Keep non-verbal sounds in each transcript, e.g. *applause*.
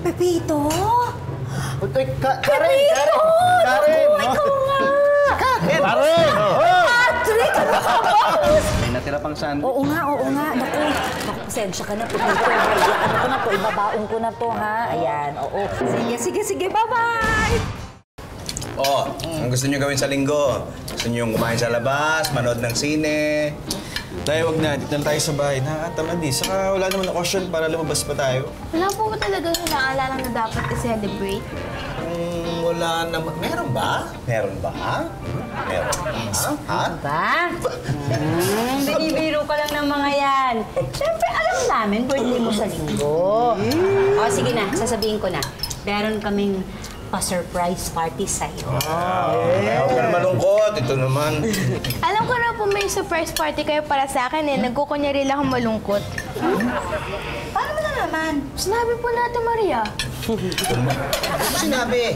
Pepito? Uy, ka Karen! Karen! Karen! Naku, ikaw nga! Karen! Karen! Patrick, ano ka ba? May natira pang sandwich. Oo nga, oo nga. Naku, naku, pasensya ka na, Pepito. Hayaan ko na to, ibabaon ko na to, ha? Ayan, oo. Sige, sige, sige, bye-bye! Oh, ang gusto niyo gawin sa linggo? Gusto niyo kumain sa labas, manood ng sine? Tayo, wag na. Dito na tayo sa bahay. Nakakatamad eh. Saka wala naman occasion para lumabas pa tayo. Wala po ba talagang naalala na dapat i-celebrate? Hmm, wala naman. Meron ba? Meron ba? Meron ba? Ha? Ba? Hmm, *laughs* binibiro ka lang ng mga yan. Siyempre, alam namin, birthday mo sa linggo. O, sige na, sasabihin ko na. Meron kaming pa-surprise party sa'yo. Eh, huwag ka na malungkot. Ito naman. Alam ko na po may surprise party kayo para sa akin eh. Nagkukunyari lang akong malungkot. Paano mo na naman? Sinabi po natin, Maria. Ano sinabi?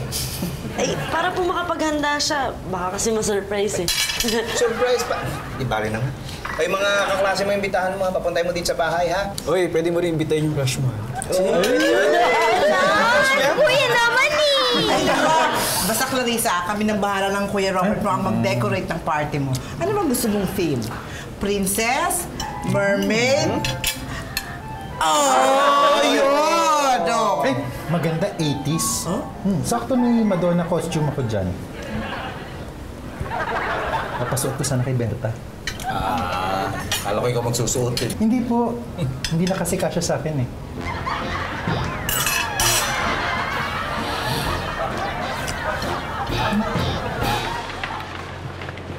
Ay, para po makapaghanda siya. Baka kasi ma-surprise eh. Surprise pa. Di bali na nga. Ay, mga kaklase mo, imbitahan mo, ha? papuntay mo dito sa bahay, ha? Uy, pwede mo rin imbitahin yung crush mo. Kuya naman eh! Ay, nako. Basta Clarissa, kami nang bahala ng Kuya Robert mo ang mag-decorate ng party mo. Ano bang gusto mong theme? Princess? Mermaid? Oh, yun! Oh. Eh, maganda 80s. Hmm, sakto may Madonna costume ako dyan. Papasuot ko sana kay Berta. Ah, kala ko ikaw magsusuot eh. Hindi po. Hindi na kasi kasya sa akin eh.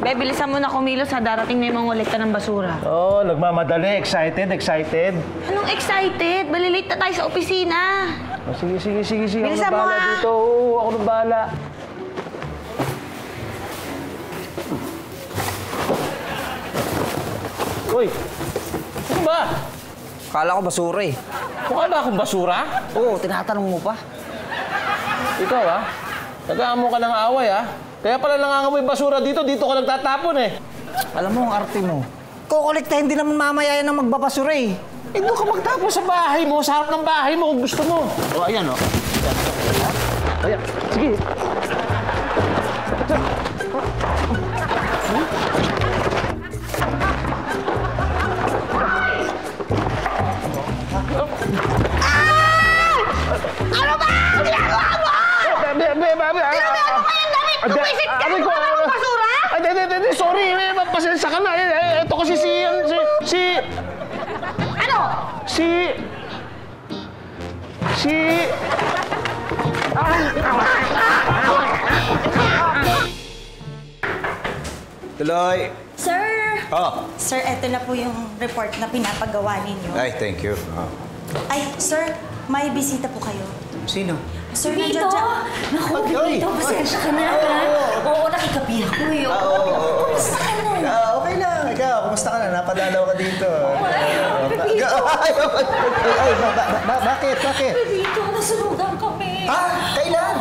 Be, bilisan mo na kumilos ha. Darating na yung mga kolekta ng basura. Oo, oh, nagmamadali. Excited, excited. Anong excited? Balilate na tayo sa opisina. Oh, sige, sige, sige, sige. Bilisan ako mo, ha? dito. Oo, ako na bahala. Uy! Ano ba? Kala ko basura eh. Mukha ba akong basura? Oo, tinatanong mo pa. Ikaw ah. Nag-aamo ka ng away ah. Kaya pala nangangamoy basura dito, dito ka nagtatapon eh. Alam mo, ang arte mo. Kukolektahin din naman mamaya yan ng magbabasura eh. Eh, doon ka magtapon sa bahay mo, sa harap ng bahay mo kung gusto mo. O, ayan o. Ayan. Sige. Ano ba? Ginagawa mo! Be, be, be, be. Ginagawa mo yung damit! Lumisit ka! Aray ko, Ano ah, basura? Ay, di, di, di, di, sorry. Eh, Pasensya ka na. Eh, eh, ito kasi si, yan, si, si, Ano? si, si, Tuloy. Sir! Oh. Sir, eto na po yung report na pinapagawa ninyo. Ay, thank you. Oh. Ay, sir, may bisita po kayo. Sino? Sir, dyan. Naku, Oy, Pepito, pasensya ka na, ha? Oo, nakikapi ako eh. Ah, oo. Kumusta ka na? Ah, okay lang. Ikaw, kumusta ka na? Napadalaw ka dito. Ay, bakit? Bakit? Pepito, nasunugan kami. Ha? Kailan?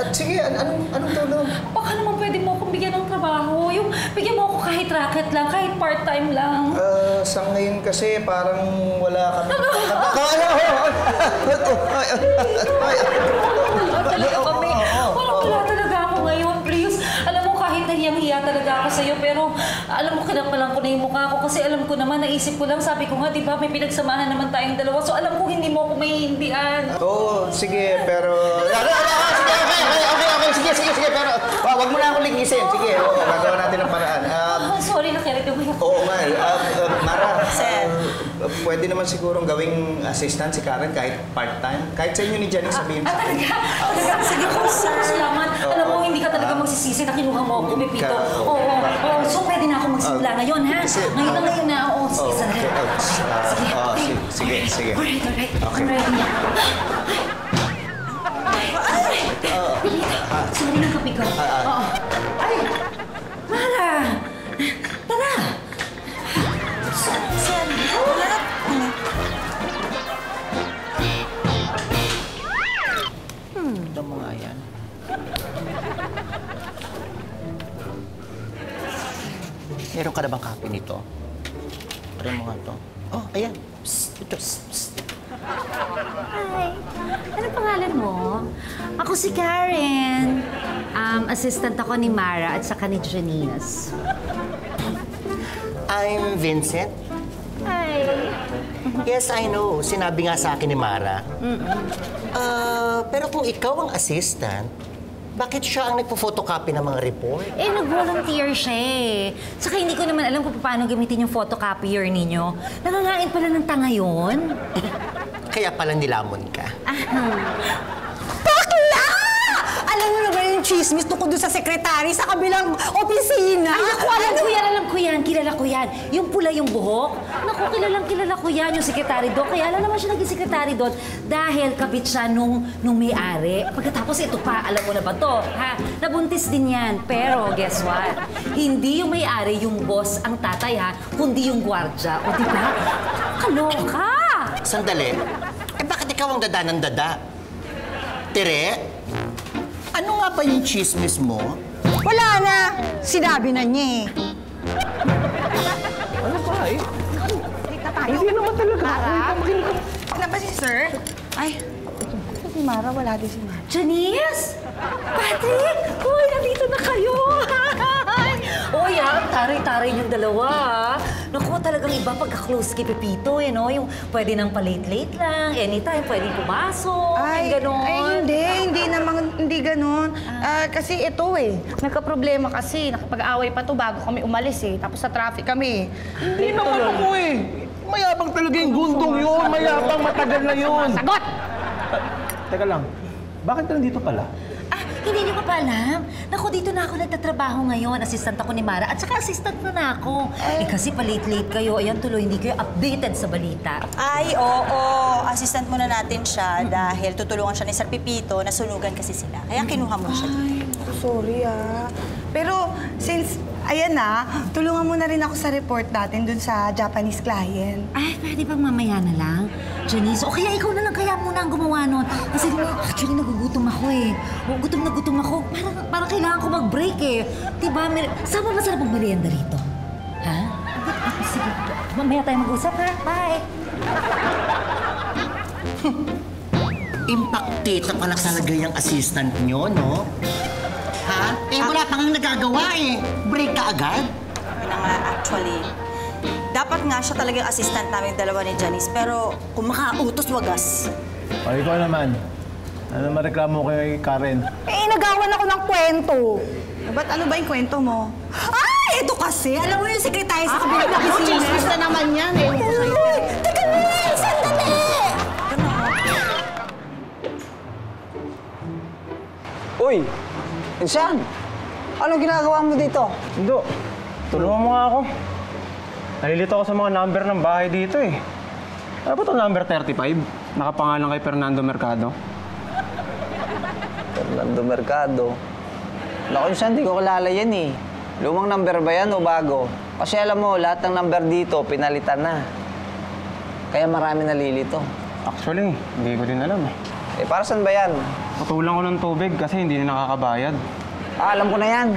At, sige, an anong, anong tulong? Baka naman pwede mo akong bigyan ng trabaho. Yung bigyan mo ako kahit racket lang, kahit part-time lang. Ah, sa ngayon kasi parang wala kami. Kaya, Wala talaga kami. Walang sa'yo, pero alam mo, kinapalan ko na yung mukha ko kasi alam ko naman, naisip ko lang, sabi ko nga, di ba, may pinagsamahan naman tayong dalawa. So alam ko, hindi mo ako maiindihan. Oo, sige, pero... Sige, okay, okay, okay, okay, sige, sige, sige, pero wa- wag mo na ako ligisin. Sige, oo, gagawa natin ng paraan. Ah, Ah, sorry, nakirig ako. Oo nga, eh. Ah, pwede naman sigurong gawing assistant si Karen kahit part-time. Kahit sa inyo ni Jenny sabihin Ah, sa akin. talaga? Talaga? Sige po, sir. Salamat. Alam mo, hindi ka talaga Ah. magsisisi na kinuha mo ako, Pepito. Oo, oo. So, pwede na ako magsimula Ah. ngayon, ha? Kasi- Ngayon na ngayon na. Oo, sige, Oh, sandali. okay. Ah, Sige. ah, okay. sige, sige, sige. Alright, alright. Okay. I'm ready na. Ay! Pepito, sorry ng kape ko. Oo. Meron ka na bang copy nito? Try mo nga to. Oh, Ayan. Psst, ito. Psst, psst. Hi. Ano pangalan mo? Ako si Karen. Um, assistant ako ni Mara at saka ni Janice. I'm Vincent. Hi. Yes, I know. Sinabi nga sa akin ni Mara. Ah, pero kung ikaw ang assistant, bakit siya ang nagpo-photocopy ng mga report? Eh, nag-volunteer siya eh. Saka hindi ko naman alam kung paano gamitin yung photocopier ninyo. Nangangain pala ng tanga yun. Kaya pala nilamon ka. Bakla! Alam mo yung chismis tungkol doon sa sekretary sa kabilang opisina? Ay, naku, alam ko yan, alam ko yan, kilala ko yan. Yung pula yung buhok, naku, kilalang kilala ko yan, yung sekretary doon. Kaya alam naman siya naging sekretary doon dahil kabit siya nung, nung may-ari. Pagkatapos ito pa, alam mo na ba to, ha? Nabuntis din yan. Pero, guess what? Hindi yung may-ari, yung boss ang tatay, ha? Kundi yung gwardya. O, di ba? Kaloka! Sandali. Eh bakit ikaw ang dada ng dada? Tere, ano ba yung chismis mo? Wala na! Sinabi na niya eh. Ano ba eh? Kita tayo. Hindi naman talaga. Wala ba si sir? Ay, si Mara, wala din si Mara. Janice! Patrick! Uy, nandito na kayo! *laughs* Uy, ha? Taray-taray yung dalawa, ha? Naku, talagang iba pagka-close kay Pepito, eh, no? Yung pwede nang palate-late lang, anytime pwede pumasok, ay, ganon. ay, hindi, hindi naman, hindi ganun. Ah, kasi ito eh, nagka-problema kasi, nakapag-away pa to bago kami umalis eh. Tapos sa traffic kami. Hindi naman ako eh. Mayabang talaga yung gundong yun. Mayabang matagal na yun. Sagot! Teka lang. Bakit ka nandito pala? Hindi niyo pa ba alam? Naku, dito na ako nagtatrabaho ngayon. Assistant ako ni Mara at saka assistant na na ako. Eh, kasi palate-late kayo. Ayan tuloy, hindi kayo updated sa balita. Ay, oo. Assistant muna natin siya dahil tutulungan siya ni Sir Pipito. Nasunugan kasi sila. Kaya kinuha mo siya dito. Ay, sorry ah. Pero since, ayan na, tulungan mo na rin ako sa report natin dun sa Japanese client. Ay, pwede bang mamaya na lang? Janice, o kaya ikaw na lang kaya muna ang gumawa nun. Kasi actually nagugutom ako eh. Gutom na gutom ako. Parang, parang kailangan ko mag-break eh. Diba? Mer- Saan ba masarap ang merienda rito? Ha? Sige, mamaya tayo mag-usap ha. Bye! *laughs* Impactita pala talaga yung assistant nyo, no? Eh, wala pa nga nagagawa eh. Break ka agad? Na nga, actually. Dapat nga siya talagang assistant namin dalawa ni Janice. Pero kung makautos, wagas. O, ikaw naman. Ano mareklamo kay Karen? Eh, nagawan ako ng kwento. Ba't ano ba yung kwento mo? Ay, ito kasi. Alam mo yung sekretary sa kabilang opisina. Chismis na naman yan eh. Uy, teka lang, sandali! Uy! Insan! Anong ginagawa mo dito? Indo, tulungan mo nga ako. Nalilito ako sa mga number ng bahay dito eh. Ano ba itong number 35? Nakapangalan kay Fernando Mercado. Fernando Mercado. Naku, di ko kilala yan eh. Lumang number ba yan o bago? Kasi alam mo, lahat ng number dito, pinalitan na. Kaya marami nalilito. Actually, hindi ko din alam eh. Eh, para saan ba yan? Putulan ko ng tubig kasi hindi na nakakabayad. Ah, alam ko na yan.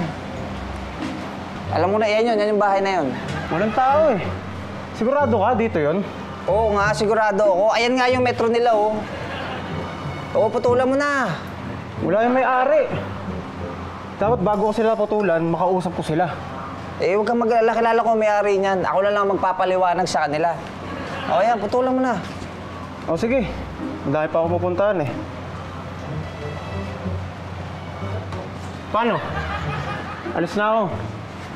Alam mo na, yan yun. Yan yung bahay na yun. Walang tao eh. Sigurado ka dito yon? Oo nga, sigurado ako. Ayan nga yung metro nila, oh. Oo, putulan mo na. Wala yung may-ari. Dapat bago ko sila putulan, makausap ko sila. Eh, huwag kang mag-alala. Kilala ko may-ari niyan. Ako na lang magpapaliwanag sa kanila. O, yan, putulan mo na. O sige, dahil pa ako pupuntahan eh. Paano? Alis na ako.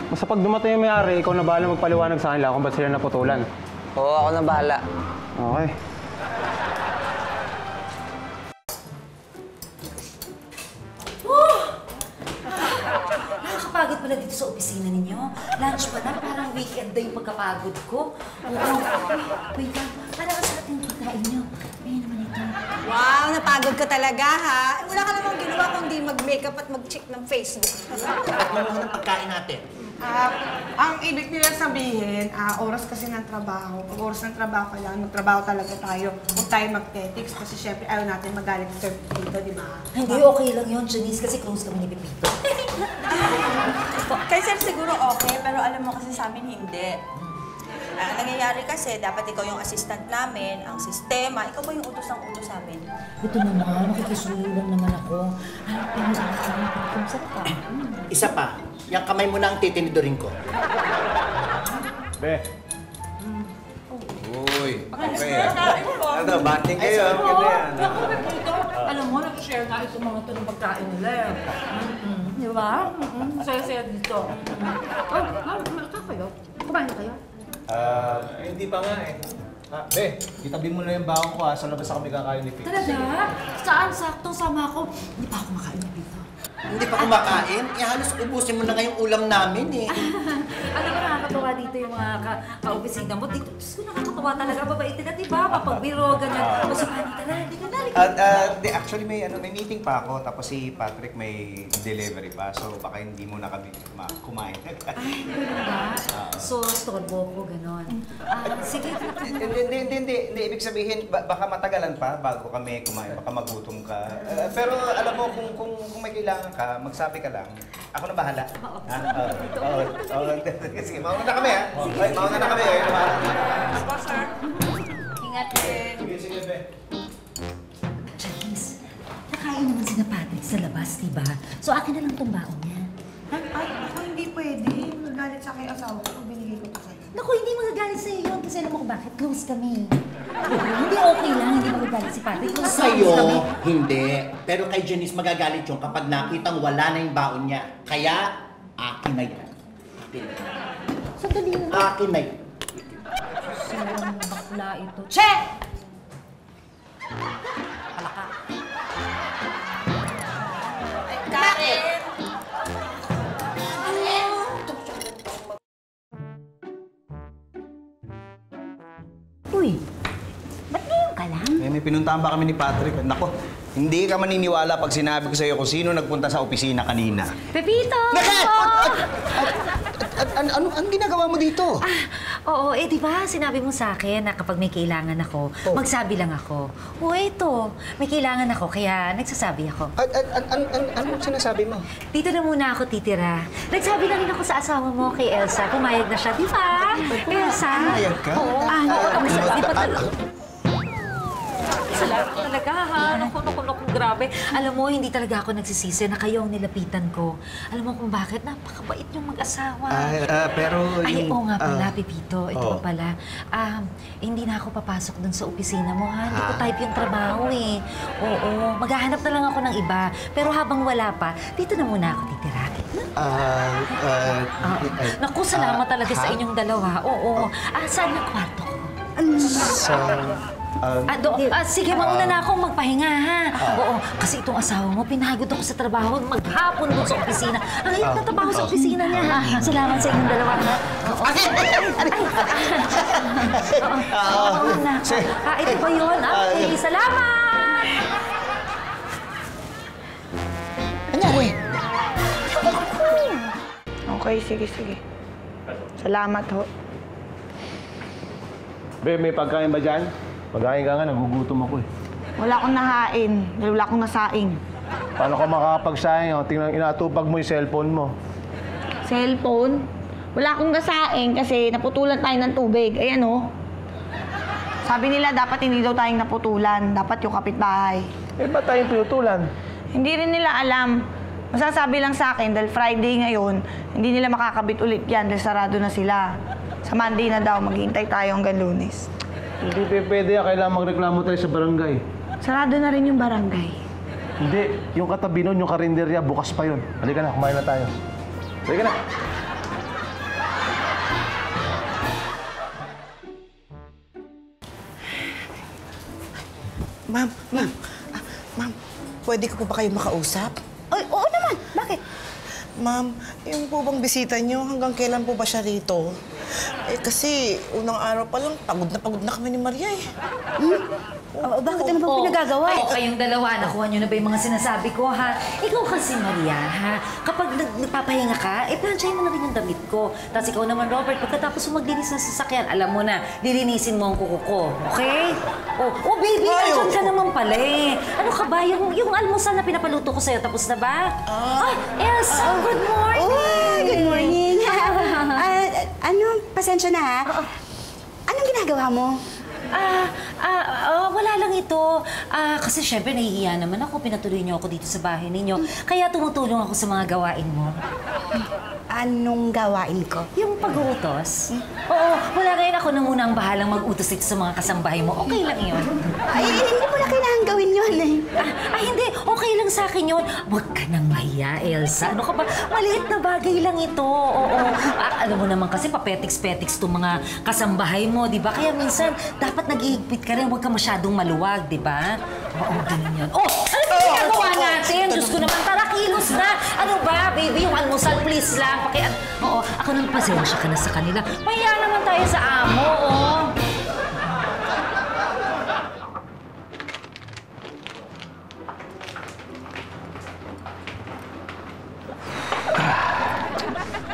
Basta pag dumating yung may-ari, ikaw na bahala magpaliwanag sa kanila kung ba't sila naputulan. Oo, ako na bahala. Okay. Nakakapagod pala dito sa opisina ninyo. Lunch pa na, parang weekend na yung pagkapagod ko. Oo. Wait lang, para ka sa ating pagkain nyo. Ayun. Wow, napagod ka talaga, ha? Wala ka namang ginawa kundi mag-makeup at mag-check ng Facebook. At mamuha ng pagkain natin. Ah, ang ibig nila sabihin, ah, oras kasi ng trabaho. Pag oras ng trabaho ka lang, magtrabaho talaga tayo. Huwag tayo mag-tetics kasi syempre ayaw natin magalit sa dito, di ba? Hindi, okay lang yun, Janice, kasi close kami ni Pepito. *laughs* Kay Sir siguro okay, pero alam mo kasi sa amin hindi. Ang nangyayari kasi, dapat ikaw yung assistant namin, ang sistema, ikaw ba yung utos ng utos namin? Ito naman, nakikisuyo lang naman ako. Ay, pero sa akin, ka. Isa pa, yung kamay mo na ang titinidorin ko. Be, Uy, okay. Ano, banding kayo. Yan. Naku, Pepito, alam mo, nag-share nga itong mga ito ng pagkain nila. eh. Di ba? Saya-saya dito. Oh, kayo? Kumain na kayo? Ah, hindi pa nga eh. Ah, be, itabi mo na yung baon ko ha. Sa labas na kami kakain ni Fitz. Talaga? Saan? Saktong sama ako. Hindi pa ako makain na dito. Hindi pa kumakain? Eh, halos ubusin mo na ngayong ulam namin eh. *laughs* Alam mo, nakakatuwa dito yung mga ka- ka-opisina mo. Dito, Diyos ko, nakakatuwa talaga. Babaitin na, di ba? Papagbiro, ganyan. O, si Pani, tara, hindi ka na. At ah, di, actually may ano may meeting pa ako tapos si Patrick may delivery pa so baka hindi mo na kami ma- kumain. Ay, ganun ba? So, storbo ko, ganon. Ah, sige, Hindi, hindi, hindi, hindi, hindi. Ibig sabihin, ba- baka matagalan pa bago kami kumain. Baka magutom ka. Ah, pero alam mo, kung, kung, kung may kailangan ka, magsabi ka lang. Ako na bahala. Oo. Oo. Oo. *laughs* Sige, mauna na kami ha. Ay, mauna na kami. eh. Sponsor. Ingat din. Sige, sige, be. Janice, nakain naman si na Patrick sa labas, di ba? So, akin na lang tong baon niya. Ay, ako hindi pwede. Magalit sa akin asawa ko kung binigay ko pa sa'yo. Naku, hindi magagalit sa'yo yun kasi alam mo kung bakit close kami. Hindi okay lang, hindi magagalit si Patrick. Close Sa'yo, hindi. Pero kay Janice magagalit yung kapag nakitang wala na yung baon niya. Kaya, akin na yan. Akin na yan. Sandali na. Akin na yan. Sirang bakla ito. Che! Karen! Uy, ba't ngayon ka lang? Eh, may pinuntahan pa kami ni Patrick. Nako, hindi ka maniniwala pag sinabi ko sa'yo kung sino nagpunta sa opisina kanina. Pepito! At, an, ano ang ginagawa mo dito? Oo, eh di ba sinabi mo sa akin na kapag may kailangan ako, magsabi lang ako. O ito, may kailangan ako, kaya nagsasabi ako. At, at, at, an, an, ano sinasabi mo? Dito na muna ako titira. Nagsabi na rin ako sa asawa mo kay Elsa. Pumayag na siya, di ba? Elsa? Pumayag ka? Oo. Ah, oo, ah, di ba ah, talaga? Salamat talaga ha. Naku, naku, naku, grabe. Alam mo, hindi talaga ako nagsisisi na kayo ang nilapitan ko. Alam mo kung bakit? Napakabait yung mag-asawa. Ay, ah, pero Ay, yung, oo nga pala, ah, Pipito. Ito oo. pa pala. Um, hindi na ako papasok dun sa opisina mo, ha? Hindi ko Ha? type yung trabaho, eh. Oo, maghahanap na lang ako ng iba. Pero habang wala pa, dito na muna ako titira. Ah, ah, Ah, naku, salamat ah, talaga sa inyong dalawa. Oo. Ah, saan ang kwarto ko? Sa... ah, Ah, do, ah, sige, mauna na akong magpahinga, ha? Oo, kasi itong asawa mo, pinagod ako sa trabaho, maghapon doon sa opisina. Ang hirap na trabaho sa opisina niya, ha? Salamat sa inyong dalawa, ha? Oo. Ay, Oo, nako. Ah, ito ba yun? Ah, Okay, salamat! Anyari? Okay, sige, sige. Salamat ho. Be, may pagkain ba dyan? Pagkain ka nga, nagugutom ako eh. Wala akong nahain. Dahil wala akong nasaing. Paano ka makakapagsayang? Oh? Tingnan, inatupag mo yung cellphone mo. Cellphone? Wala akong nasaing kasi naputulan tayo ng tubig. Ayan oh. Sabi nila dapat hindi daw tayong naputulan. Dapat yung kapitbahay. Eh, ba't tayong pinutulan? Hindi rin nila alam. Masasabi lang sa akin dahil Friday ngayon, hindi nila makakabit ulit yan dahil sarado na sila. Sa Monday na daw, maghihintay tayo hanggang lunes. Hindi pe- pwede yan. Kailangan magreklamo tayo sa barangay. Sarado na rin yung barangay. Hindi. Yung katabi nun, yung karinderya, bukas pa yun. Halika na, kumain na tayo. Halika na. Ma'am, ma'am. Ah, ma'am, pwede ko po ba kayo makausap? Ay, oo naman. Bakit? Ma'am, yung po bang bisita niyo, hanggang kailan po ba siya rito? Eh kasi unang araw pa lang, pagod na pagod na kami ni Maria eh. Oh, bakit ano bang pinagagawa? Ay, kayong dalawa, nakuha nyo na ba yung mga sinasabi ko, ha? Ikaw kasi, Maria, ha? Kapag nag nagpapahinga ka, eh, plansyahin mo na rin yung damit ko. Tapos ikaw naman, Robert, pagkatapos mo maglinis ng sasakyan, alam mo na, lilinisin mo ang kuko ko, okay? Oh, oh baby, Ay, nandiyan ka oh. naman pala eh. Ano ka ba? Yung, yung almusal na pinapaluto ko sa'yo, tapos na ba? Ah, Elsa, good morning! Uy, good morning. *laughs* Ah, ano, pasensya na ha. ginagawa mo? Ah, ah, ah, wala lang ito. Ah, kasi syempre nahihiya naman ako. Pinatuloy niyo ako dito sa bahay ninyo. Kaya tumutulong ako sa mga gawain mo. Anong gawain ko? Yung pag-uutos? Oo, wala ngayon ako na muna ang bahalang mag-utos dito sa mga kasambahay mo. Okay lang yun. Ay, hindi mo na kailangan gawin yun eh. Ah, ah, hindi. Okay lang sa akin yun. Huwag ka nang mahiya, Elsa. Ano ka ba? Maliit na bagay lang ito. Oo. Ah, alam mo naman kasi papetiks-petiks itong mga kasambahay mo, di ba? Kaya minsan, dapat nag-iigpit ka rin. Huwag ka masyadong maluwag, di ba? Oo, ganun yun. Oh, ginagawa natin? Diyos ko naman, tara, kilos na. Ano ba, baby? Yung almusal, please lang. Paki Oo, ako nang pasensya ka na sa kanila. Mahiya naman tayo sa amo, oh.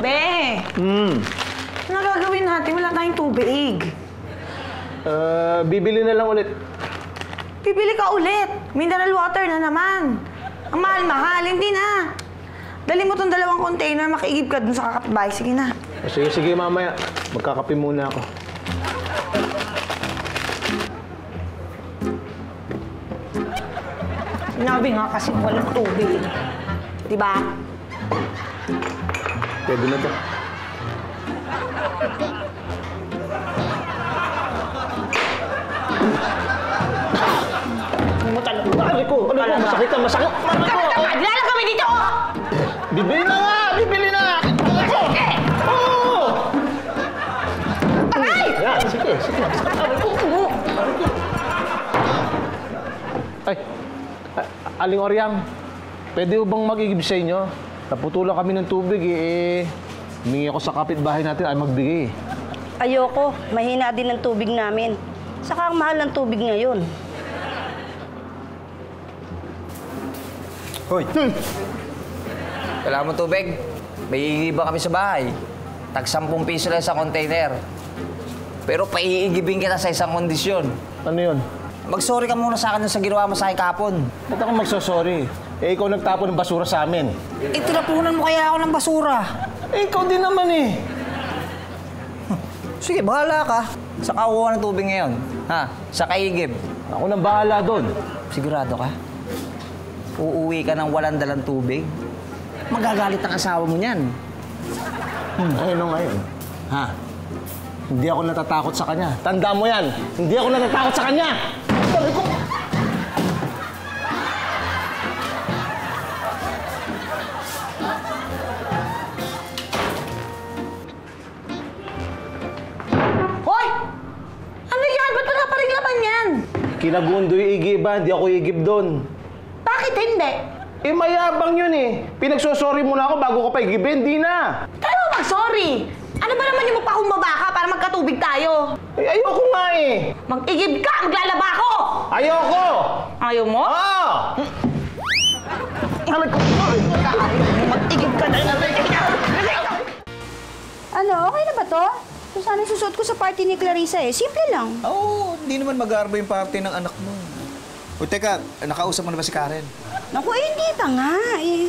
Be! Hmm. Ano gagawin natin? Wala tayong tubig. Uh, bibili na lang ulit. Pipili ka ulit. Mineral water na naman. Ang mahal-mahal. Hindi na. Dali mo tong dalawang container, makiigib ka dun sa kakapitbahay. Sige na. O, sige, sige, mamaya. Magkakape muna ako. Sinabi nga kasi walang tubig. Diba? Pwede na to. Ano mo talaga? Ano ko? Ko? Masakit na, masakit. Ano ko? Dilalang kami dito! Bibili na nga! Bibili na! Ako! Oo! Aray! Yan, sige, sige. Ay, Aling Oryang, pwede bang mag-igib sa inyo? Naputulan kami ng tubig eh. Humingi ako sa kapitbahay natin ay magbigay eh. Ayoko. Mahina din ang tubig namin. Saka ang mahal ng tubig ngayon. Hoy! Kailangan mo tubig? May iigiba kami sa bahay. Tag 10 piso lang sa container. Pero paiigibin kita sa isang kondisyon. Ano yun? Mag-sorry ka muna sa akin sa ginawa mo sa akin kapon. Ba't ako magsosorry? Eh, ikaw nagtapon ng basura sa amin. Eh, tinapunan mo kaya ako ng basura. Eh, ikaw din naman eh. *laughs* Sige, bahala ka. Sa kakuha ng tubig ngayon. Ha? Sa kaigib. Ako nang bahala doon. Sigurado ka? Uuwi ka ng walang dalang tubig? Magagalit ang asawa mo niyan. Hmm, ayun na ngayon. Ha? Hindi ako natatakot sa kanya. Tanda mo yan. Hindi ako natatakot sa kanya. Sabi ko. Hoy! Ano yan? Ba't wala pa rin laman yan? Kinagundo yung igiba, hindi ako igib doon. Bakit hindi? Eh, mayabang yun eh. Pinagsosorry muna ako bago ko pa igibin. Hindi na. Tayo mag-sorry! Ano ba naman yung magpakumbaba ka para magkatubig tayo? Eh, ayoko nga eh. Mag-igib ka! Maglalaba ako! Ayoko! Ayaw mo? Oo! Alam ko, mag-igib ka na. Ano, okay na ba to? Ito sana yung susuot ko sa party ni Clarissa eh. Simple lang. Oo, oh, hindi naman mag-aarba yung party ng anak mo. O teka, nakausap mo na ba si Karen? Naku, eh, hindi pa nga. Eh,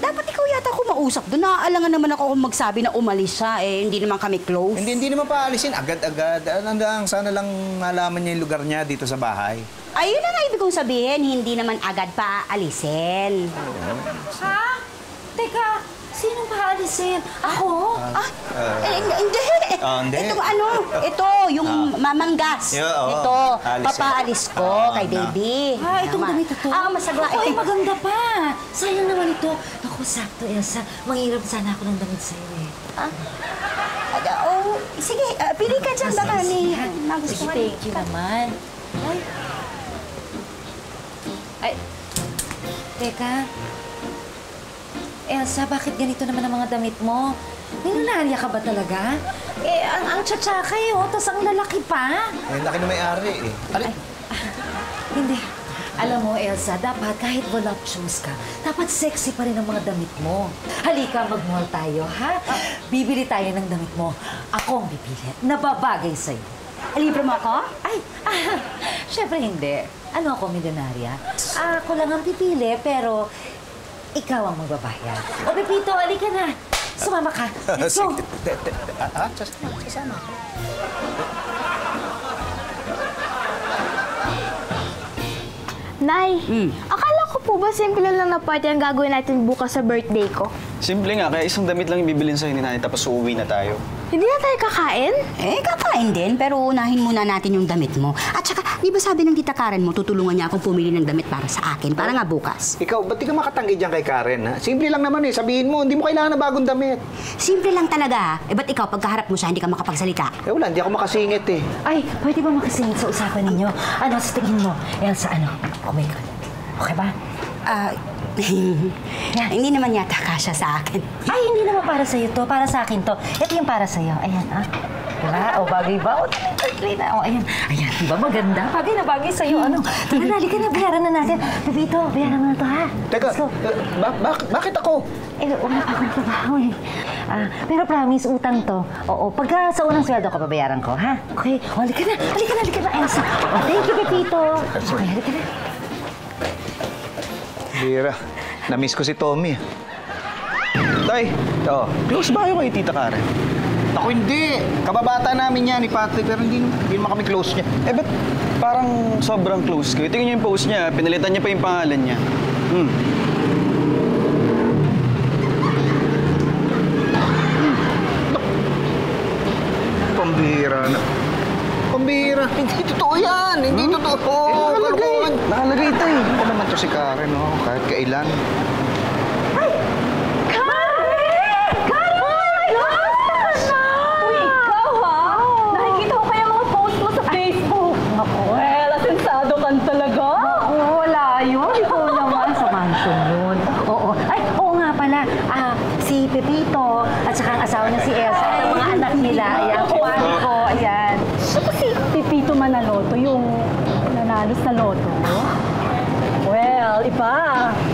dapat ikaw yata ako mausap doon. Naaalangan naman ako kung magsabi na umalis siya. Eh, hindi naman kami close. Hindi, hindi naman paalisin. Agad-agad. Andang, sana lang malaman niya yung lugar niya dito sa bahay. Ayun na nga ibig kong sabihin, hindi naman agad pa aalisin. Ha? Teka, sinong paalisin? Ako? Ah, eh, hindi. Ah, hindi. Ito ano, ito, yung mamanggas. Yeah, oo. Ito, papaalis ko Ah, kay na. baby. Ah, itong Tama. damit na to? Ah, masagwa. Ako, ay maganda pa. Sayang naman ito. Ako, sakto, Elsa. Manghirap sana ako ng damit sa'yo eh. Ah, oh, sige, ah, pili ka dyan. Baka ni Sige, nagustuhan. thank you naman. Ay. Ay. Teka. Elsa, bakit ganito naman ang mga damit mo? Ninunarya ka ba talaga? Eh, ang, ang tsatsaka eh, oh, tas ang lalaki pa. Eh, laki na may-ari eh. Alin? Hindi. Alam mo, Elsa, dapat kahit voluptuous ka, dapat sexy pa rin ang mga damit mo. Halika, mag-mall tayo, ha? Bibili tayo ng damit mo. Ako ang bibili. Nababagay sa'yo. Libre mo ako? Ay, ah, syempre hindi. Ano ako, milyonarya? Ah, Ako lang ang pipili, pero ikaw ang magbabayad. O, Pepito, alika na. Sumama ka. *laughs* Let's go. Ah, ah just kasama. Nay, mm. akala ko po ba simple lang na party ang gagawin natin bukas sa birthday ko? Simple nga, kaya isang damit lang yung bibilin sa'yo ni nanay tapos uuwi na tayo. Hindi na tayo kakain? Eh, kakain din, pero unahin muna natin yung damit mo. At saka, di ba sabi ng tita Karen mo, tutulungan niya akong pumili ng damit para sa akin, para nga bukas. Ikaw, ba't di ka makatanggi dyan kay Karen, ha? Simple lang naman eh. Sabihin mo, hindi mo kailangan na bagong damit. Simple lang talaga. Eh, ba't ikaw, pagkaharap mo siya, hindi ka makapagsalita? Eh wala, hindi ako makasingit eh. Ay, pwede ba makasingit sa usapan ninyo? Ano, sa tingin mo? Elsa, ano? Oh my God. Okay ba? Ah, *laughs* hindi naman yata kasya sa akin. Ay, hindi naman para sa'yo to. Para sa akin to. Ito yung para sa'yo. Ayan, ah. Diba? O, bagay ba? O, tuloy na. O, ayan. Ayan, diba maganda? Bagay na bagay sa'yo. Ano? Tara, dali ka na. Bayaran na natin. Pepito, bayaran mo na to, ha? Teka, Let's go. eh, ba- bak- bakit ako? Eh, wala pa akong trabaho eh. Ah, pero promise, utang to. Oo, pagka sa unang sweldo ko, babayaran ko, ha? Okay, o, halika na, halika na, halika na, Elsa. O, thank you, Pepito. Okay, halika na. Bira, na-miss ko si Tommy. Tay, Oo. close ba kayo kay Tita Karen? Ako hindi. Kababata namin yan ni Patrick, pero hindi, hindi naman kami close niya. Eh, ba't parang sobrang close kayo? Tingnan niyo yung post niya, pinalitan niya pa yung pangalan niya. Hmm. Pambira na. Pambira. Hindi totoo yan. Hindi totoo. Eh, nakalagay. Nakalagay, tay. Ano naman to si Karen, oh, kahit kailan. Uy, ikaw ha? Nakikita ko kaya mga post mo sa Facebook. Ako, well, asensado ka talaga. Oo, wala yun. Ikaw naman sa mansion yun. Oo. Ay, oo nga pala. Ah, si Pepito at saka ang asawa niya si Elsa at ang mga anak nila. Ayan, kuwari ko. Ayan. Ito si Pepito Manaloto, yung nanalo sa loto. Well, iba.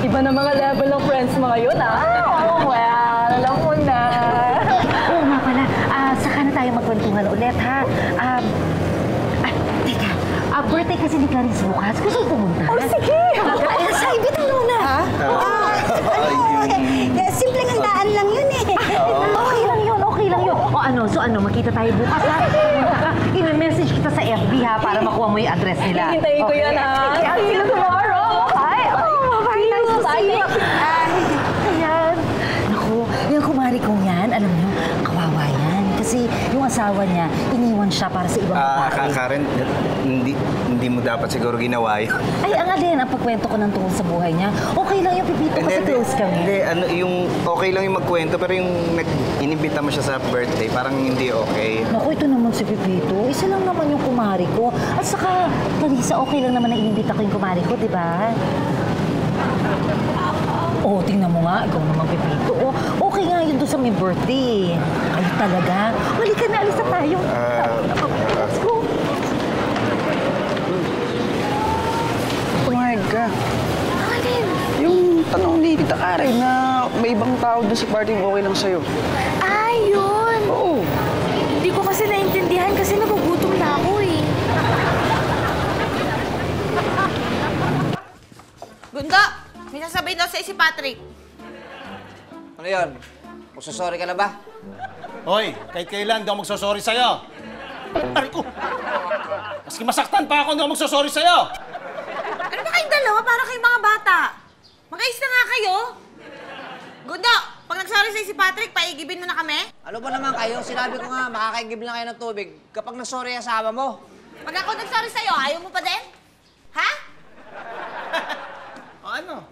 Iba na mga level ng friends mo ngayon, ah. Oh, well, alam mo na. Oo nga pala, ah, saka na tayo magkwentuhan ulit, ha? Um, ah, teka, ah, kasi ni Clarice bukas. Gusto pumunta? Oh, sige! Kaya sa ibitan muna. Ha? Ah, ano, simpleng handaan lang yun eh. Okay lang yun, okay lang yun. O ano, so ano, makita tayo bukas, ha? I-message kita sa FB, ha, para makuha mo yung address nila. Hihintayin ko yan, ha? See you tomorrow. Hi. Oh, very nice to see you. Ayan. Naku, yung kumari kong yan, alam niyo, kawawa yan. Kasi yung asawa niya, iniwan siya para sa ibang Ah, babae. Ka- Karen, hindi hindi mo dapat siguro ginawa yun. Ay, ang alin, ang pagkwento ko ng tungkol sa buhay niya. Okay lang yung pipito kasi close kami. Hindi, ano, yung okay lang yung magkwento, pero yung nag inibita mo siya sa birthday, parang hindi okay. Naku, ito naman si Pipito. Isa lang naman yung kumari ko. At saka, Talisa, okay lang naman na inimbita ko yung kumari ko, di ba? Oh, tingnan mo nga, ikaw naman Pipito. Oh, okay sa may birthday. Ay, talaga. Halika na, alis na tayo. Let's go. Pumayag ka. Yung tanong ni Tita Karen na may ibang tao doon sa party mo okay lang sa'yo. Ay, yun! Oo. Hindi ko kasi naintindihan kasi nagugutom na ako eh. Gundo! May sasabihin daw sa'yo si Patrick. Ano yun? Magsasorry ka na ba? Hoy, kahit kailan, di ako magsasorry sa'yo. Aray ko! Maski masaktan pa ako, hindi ako magsasorry sa'yo. Ano ba kayong dalawa? Para kayong mga bata. Mag-ayos na nga kayo. Gundo! Pag nagsorry sa'yo si Patrick, paigibin mo na kami. Ano ba naman kayo? Sinabi ko nga, makakaigib lang kayo ng tubig kapag nagsorry ang asawa mo. Pag ako nagsorry sa'yo, ayaw mo pa din? Ha? *laughs* Ano?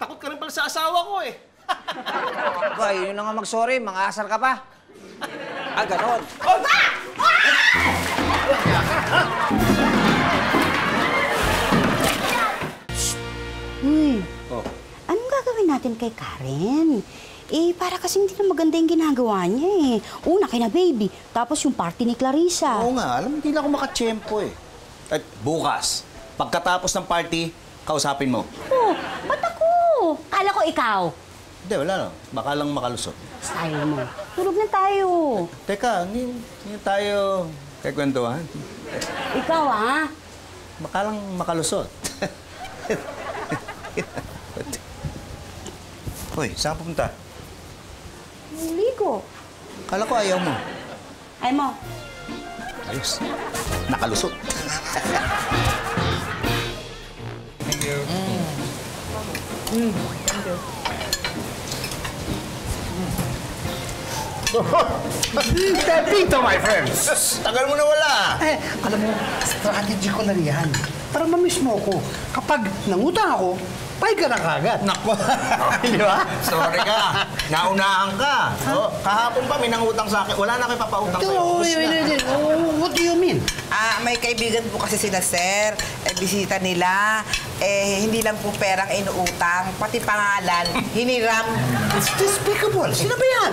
Takot ka rin pala sa asawa ko eh. *laughs* Ba, yun na nga mag-sorry, mga asar ka pa. Ah, ganon. Uy, anong gagawin natin kay Karen? Eh, para kasi hindi na maganda yung ginagawa niya eh. Una, kay na baby. Tapos yung party ni Clarissa. Oo nga, alam mo, hindi lang ako makatsyempo eh. At bukas, pagkatapos ng party, kausapin mo. Oh, ba't ako? Kala ko ikaw. Hindi, wala no. Baka lang makalusot. Style mo. Tulog na tayo. Teka, hindi, hindi tayo kikwentuhan. Ikaw ah. Baka lang makalusot. *laughs* Hoy, saan ka pupunta? Ligo. Kala ko ayaw mo. Ay mo. Ayos. Nakalusot. Pepito, my friends! Tagal mo na wala. Eh, alam mo, strategy ko na riyan. Para mamiss mo ko. Kapag nangutang ako, pay ka na kagad. Nako. *laughs* Di ba? Sorry ka. Naunahan ka. Oh, kahapon pa may nangutang sa akin. Wala na kayo papautang sa'yo. Oh, oh, what do you mean? Ah, may kaibigan po kasi sila, sir. Eh, bisita nila. Eh, hindi lang po perang inuutang, pati pangalan, hiniram. It's despicable. Sino ba yan?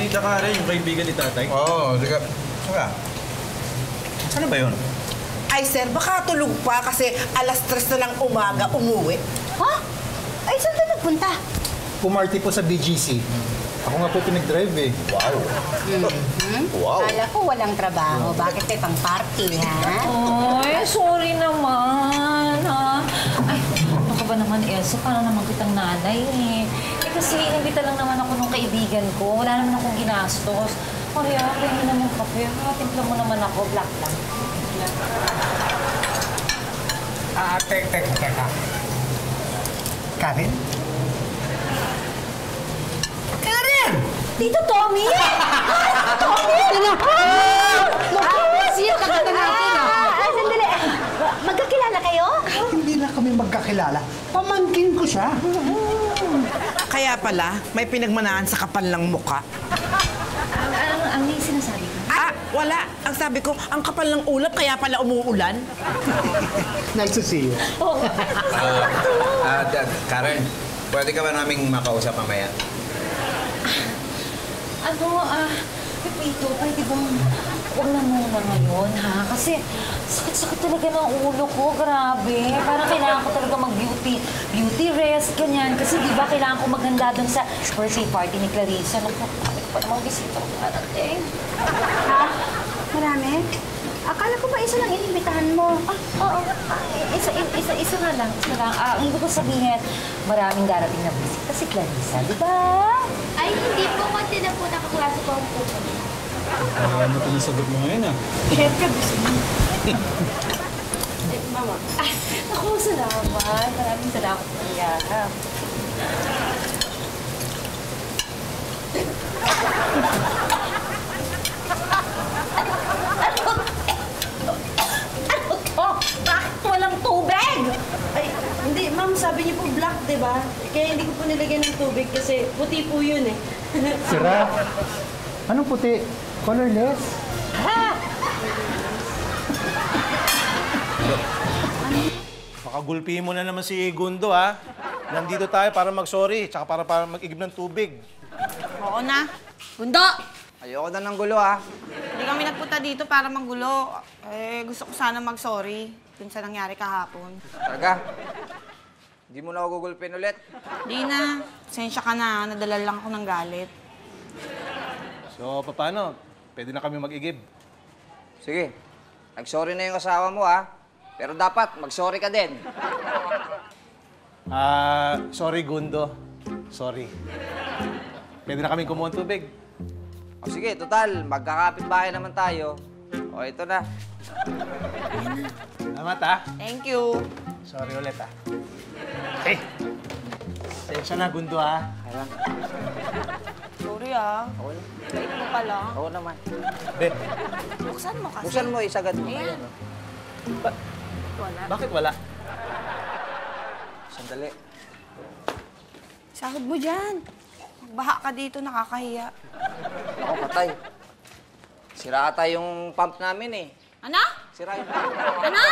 Tita Karen, yung kaibigan ni tatay. Oo, oh, sige. Saka. Ano ba yun? Ay, sir, baka tulog pa kasi alas tres na lang umaga umuwi. Ha? Ay, saan ka nagpunta? Pumarty po sa BGC. Ako nga po pinag-drive eh. Wow. Hmm? Wow. Kala ko walang trabaho. Bakit may pang party, ha? Ay, sorry naman, ha? Ay, ano ka ba naman, Elsa? Para naman kitang nanay, eh. Kasi inibita lang naman ako nung kaibigan ko. Wala naman akong ginastos. Maria, kaya mo naman kape, ha? Timpla mo naman ako, black lang. Ah, tek, tek, teka. Karen? Karen! Tito Tommy! *laughs* Ah, Tommy! Ah, siya ka natin, ha? Ah, sandali. Magkakilala kayo? Hindi na kami magkakilala. Pamangkin ko siya. Kaya pala, may pinagmanaan sa kapal ng muka. Ang, ang, ang may sinasabi ko. Ah, wala. Ang sabi ko, ang kapal ng ulap, kaya pala umuulan. *laughs* Nice to see you. Ah, Dad, Karen, pwede ka ba naming makausap mamaya? Ano, ah, Pepito, pwede bang huwag na muna ngayon, ha? Kasi sakit-sakit talaga ng ulo ko, grabe. Parang kailangan ko talaga mag-beauty, beauty rest, ganyan. Kasi di ba kailangan ko maganda dun sa birthday party ni Clarissa. Naku, kami pa namang bisita ko darating. Ha? Marami? Akala ko ba isa lang inimbitahan mo? Ah, oo. Ah, isa, isa, isa nga lang. Isa lang. Ah, ang ibig ko sabihin, maraming darating na bisita si Clarissa, di ba? Ay, hindi po. Konti na po nakaklase ko ang pupunta. Ano ito nasagot mo ngayon ah? Siyempre, gusto mo. Mama. Ay, naku, salamat. Maraming salamat po yata. Ano to? Bakit walang tubig? Ay, hindi, ma'am, sabi niyo po black, di ba? Kaya hindi ko po nilagyan ng tubig kasi puti po yun eh. Sira. *laughs* Anong puti? Colorless? Makagulpi mo na naman si Gundo, ha? Nandito tayo para mag-sorry, tsaka para, para mag-igib ng tubig. Oo na. Gundo! Ayoko na ng gulo, ha? Hindi kami nagpunta dito para magulo. Eh, gusto ko sana mag-sorry dun sa nangyari kahapon. Talaga? Hindi mo na ako gugulpin ulit. Di na. Sensya ka na. Nadala lang ako ng galit. So, paano? Pwede na kami mag-igib. Sige. Nag-sorry na yung asawa mo, ha? Pero dapat, mag-sorry ka din. Ah, sorry Gundo. Sorry. Pwede na kami kumuha ng tubig. O sige, total, magkakapit bahay naman tayo. O, ito na. Salamat, ha? Thank you. Sorry ulit, ha? Hey! Tensya na, Gundo, ha? Sorry ah. Wait mo pala. Oo naman. Be, Buksan mo kasi. Buksan mo, isagad mo. Ayan. Wala. bakit wala? Sandali. Sahod mo dyan. Magbaha ka dito, nakakahiya. Ako, patay. Sira ata yung pump namin, eh. Ano? Sira yung pump. Ano?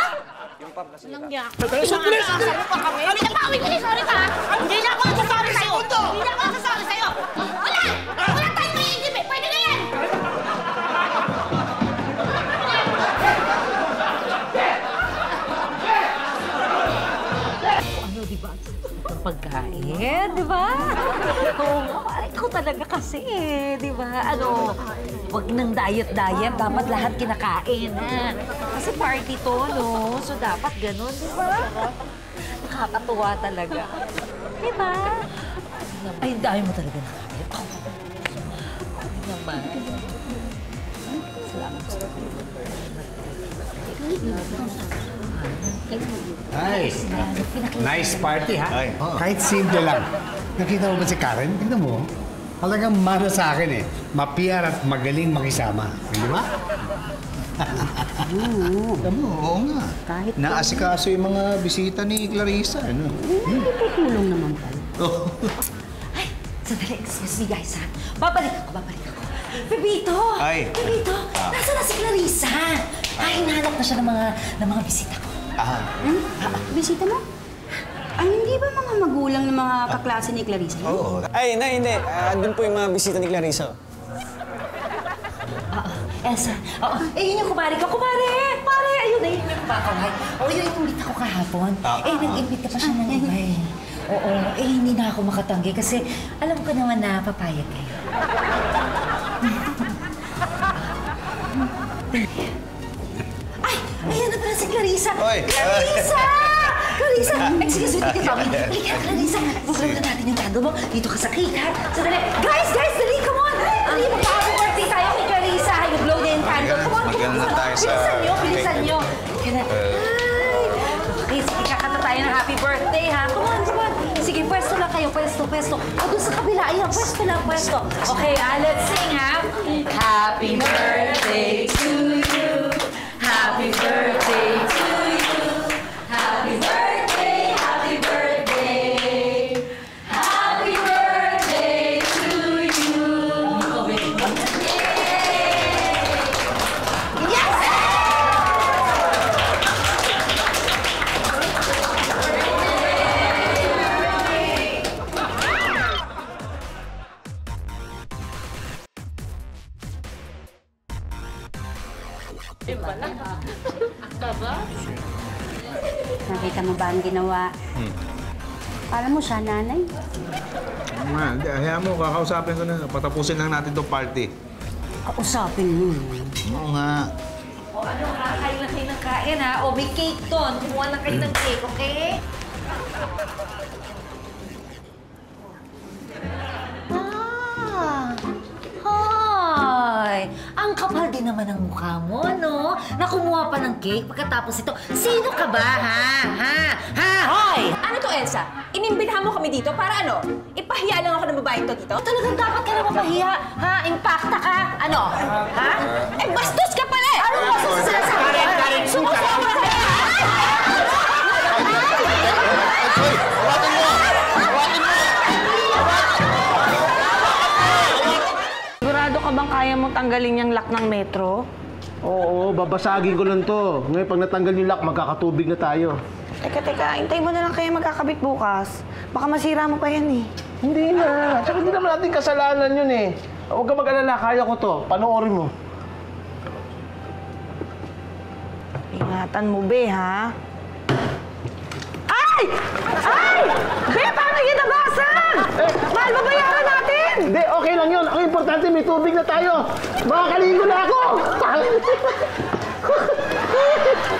Yung pump na sira. Walang yak. Sandali, sandali. pa kami. Na kami kasi sorry ka. Hindi na ako nagsasorry sa'yo. Hindi na ako nagsasorry Pagkain, di ba? Oo, nga, ikaw talaga kasi, di ba? Ano, wag nang diet-diet, dapat lahat kinakain? Kasi party to, no? So, dapat ganun, di ba? Nakakatuwa talaga. Di ba? Ay, dahil mo talaga nakain. Oh. Okay naman. Ay, nice party ha. Kahit simple lang. Nakita mo ba si Karen? Tignan mo. Talagang mana sa akin eh. Mapiyar at magaling makisama. Di ba? Oo. oo nga. Kahit Naasikaso yung mga bisita ni Clarissa. Ano? Hindi tutulong naman pala. Oh. Sandali, excuse me guys ha. Babalik ako, babalik ako. Bebito! Ay. Bebito! Ah. Nasaan na si Clarissa? Ay, hinahanap na siya ng mga, ng mga bisita ko. Ah. Hmm? Bisita mo? Ay, hindi ba mga magulang ng mga kaklase ni Clarissa? Oo. Ay, na, hindi. Ah, Andun po yung mga bisita ni Clarissa. Oo, Elsa. Oo, eh yun yung kumari ko. Kumari! Kumari! Ayun, ayun yung kumakaway. Oo, yun yung imbita ko kahapon. Ah, eh, nag-imbita pa siya ng iba eh. Oo, eh hindi na ako makatanggi kasi alam ko naman na papayag kayo. Ay! Ayan na pala si Clarissa! Oy! Clarissa! Clarissa! Excuse me, dito kami. Halika, Clarissa. Buklan na natin yung tago mo. Dito ka sa cake, ha? Sandali. Guys, guys, dali, come on! Dali, magpa-happy birthday tayo kay Clarissa. Yung blow na yung candle. Come on, come on, Mag-ano na tayo sa Bilisan nyo, bilisan nyo. Kaya Ay! Okay, sige, kakanta tayo ng happy birthday, ha? Come on, come on. Sige, pwesto lang kayo, pwesto, pwesto. O, doon sa kabila, ayan, pwesto lang, pwesto. Okay, ah, let's sing, ha? Happy birthday to you. Happy birthday to you. Ginawa? Hmm. Alam mo siya, nanay? Hindi. Hayaan mo, kakausapin ko na. Patapusin lang natin itong party. Kausapin mo. Oo nga. O ano ha, kain na kayo ng kain ha. O may cake doon. Kumuha lang kayo ng cake, okay? Ah! Hoy! Ang kapal din naman ng mukha mo? Na kumuha pa ng cake pagkatapos ito. Sino ka ba, ha? Ha? Ha? Hoy! Ano to, Elsa? Inimbitahan mo kami dito para ano? Ipahiya lang ako ng babaeng to dito? Talagang dapat ka na mapahiya. Ha? Impacta ka. Ano? Ha? Eh, bastos ka pala eh! Ano bastos sa sinasabi? Karen, Karen, Sumusobra ka! Sigurado ka bang kaya mo tanggalin yung lock ng metro? Oo, babasagin ko lang to. Ngayon, pag natanggal yung lock, magkakatubig na tayo. Teka, teka, hintay mo na lang kaya magkakabit bukas. Baka masira mo pa yan eh. Hindi na. Tsaka hindi naman natin kasalanan yun eh. Huwag ka mag-alala, kaya ko to. Panoorin mo. Ingatan mo, be, ha? Ay! Ay! Be, paano yun nabasag? Eh, Mahal, babayaran natin! Hindi, okay lang yun. Ang importante, may tubig na tayo. Makakaligo na ako. *laughs*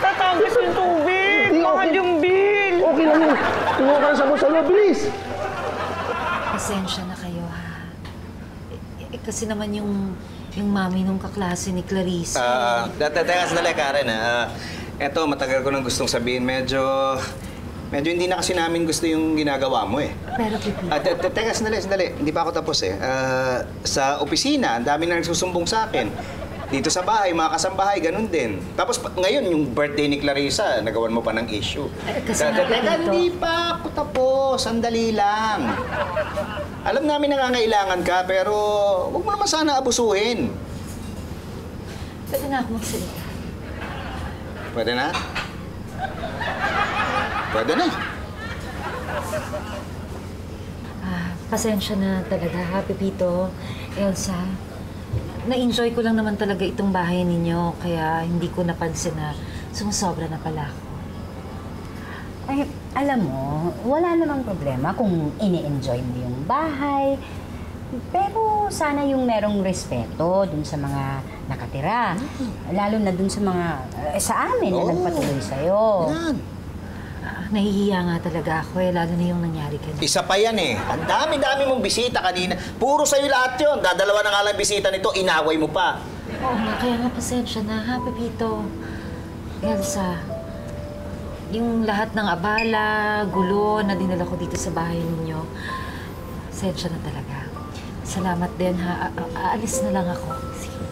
Tatagos yung tubig! Hindi, okay. yung bill! Okay lang yun. Tungo ka sa bulsa mo, bilis. Pasensya na kayo, ha? Eh, eh, kasi naman yung yung mami nung kaklase ni Clarice. Ah, uh, teka, sandali, Karen. Ah, eto, matagal ko nang gustong sabihin. Medyo... Medyo hindi na kasi namin gusto yung ginagawa mo eh. Pero Pipi, Ah, te- te- teka, sandali, sandali. Hindi pa ako tapos eh. Ah, sa opisina, ang dami na nagsusumbong sa akin. Dito sa bahay, mga kasambahay, ganun din. Tapos pa- ngayon, yung birthday ni Clarissa, nagawan mo pa ng issue. Eh, kasi Te- nga te- teka, dito- hindi pa ako tapos. Sandali lang. Alam namin nangangailangan ka, pero huwag mo naman sana abusuhin. pwede na ako magsalita. Pwede na? Pwede na. Pasensya na talaga, ha, Pepito. Elsa, na-enjoy ko lang naman talaga itong bahay ninyo, kaya hindi ko napansin na sumusobra na pala ako. Ay, alam mo, wala namang problema kung ini-enjoy mo yung bahay. Pero sana yung merong respeto dun sa mga nakatira. Lalo na dun sa mga, eh, sa amin na Oo. nagpatuloy sa'yo. Yan. Ah, nahihiya nga talaga ako eh, lalo na yung nangyari kanina. Isa pa yan eh. Ang dami-dami mong bisita kanina. Puro sa'yo lahat yun. Dadalawa na nga lang bisita nito, inaway mo pa. Oo nga, kaya nga pasensya na ha, Pepito. Elsa, yung lahat ng abala, gulo na dinala ko dito sa bahay ninyo, pasensya na talaga. Salamat din ha. A- a- aalis na lang ako. Sige.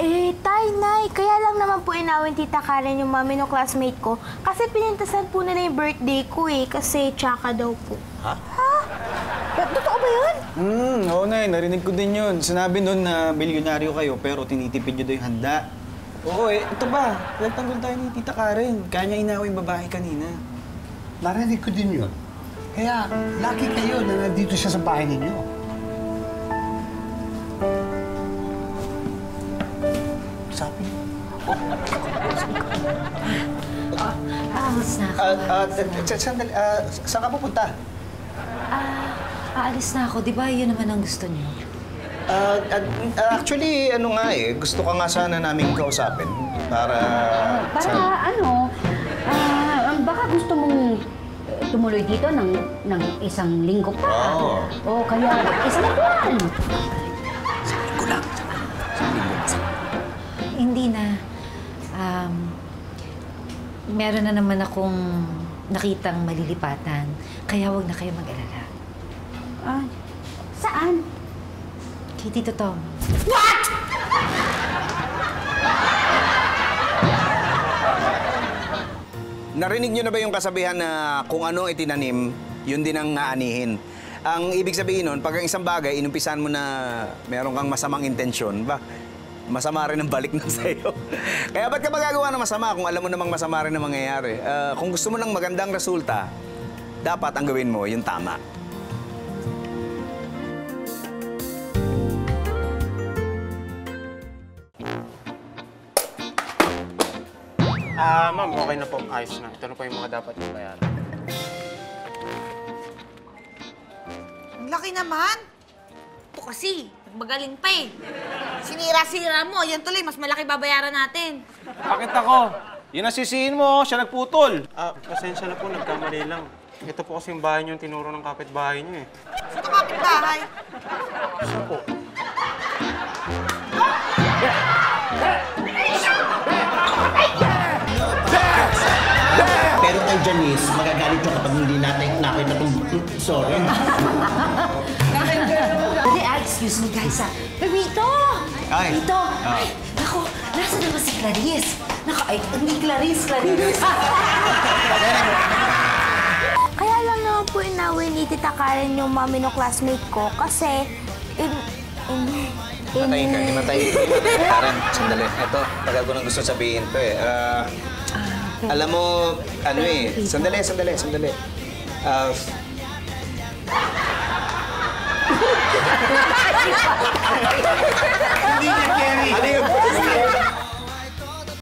Eh, tay, nay, kaya lang naman po inawin tita Karen yung mami ng classmate ko. Kasi pinintasan po nila yung birthday ko eh, kasi tsaka daw po. Ha? Totoo ba yun? Hmm, oo na narinig ko din yun. Sinabi nun na milyonaryo kayo pero tinitipid nyo daw yung handa. Oo eh, ito ba? Nagtanggol tayo ni Tita Karen. Kaya niya inawa yung babae kanina. Narinig ko din yun. Kaya, lucky kayo na nandito siya sa bahay ninyo. Ah, ah, sa- sandali, ah, saan ka pupunta? Ah, aalis na ako. Di ba yun naman ang gusto niyo? Ah, ah, actually, ano nga eh, gusto ka nga sana namin kausapin para... Para sa- ano, ah, baka gusto mong eh, tumuloy dito ng, ng isang linggo pa. Oo. O kaya isang buwan. Hindi na. Meron na naman akong nakitang malilipatan. Kaya huwag na kayo mag-alala. Ah, saan? Kay Tito Tom. Narinig nyo na ba yung kasabihan na kung ano ang itinanim, yun din ang aanihin? Ang ibig sabihin nun, pag ang isang bagay, inumpisan mo na meron kang masamang intensyon, ba, masama rin ang balik na *laughs* sa'yo. Kaya ba't ka magagawa ng masama kung alam mo namang masama rin ang mangyayari? Ah, kung gusto mo ng magandang resulta, dapat ang gawin mo, yung tama. Ah, ma'am, okay na po. Ayos na. Ito na po yung mga dapat yung bayaran. Ang laki naman. Ito kasi, magaling pa eh. Sinira-sira mo, yan tuloy, mas malaki babayaran natin. Bakit ako? Yun ang sisihin mo, siya nagputol. Ah, pasensya na po, nagkamali lang. Ito po kasi yung bahay niyo, yung tinuro ng kapitbahay niyo eh. Sa kapitbahay. Siya po. Pero kay Janice, magagalit siya kapag hindi natin nakita itong... Sorry. *laughs* Excuse me guys ah. Permito! Ay. Permito! Ah. Ay, naku, nasa naman si Clarice? Naku, ay, hindi Clarice, Clarice. *laughs* Kaya lang naman po inawin ni tita Karen yung mami ng classmate ko kasi in... in... in... Himatayin ka, himatayin. *laughs* Karen, sandali. Ito, tagal ko nang gusto sabihin to eh. Ah, alam mo, ano eh, sandali, sandali, sandali. *laughs* 哈哈哈哈哈哈哈哈哈哈哈哈哈哈哈哈哈